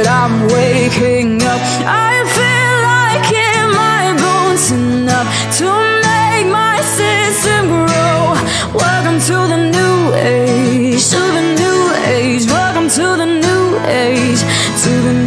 but I'm waking up. I feel like in my bones enough to make my system grow. Welcome to the new age, to the new age. Welcome to the new age, to the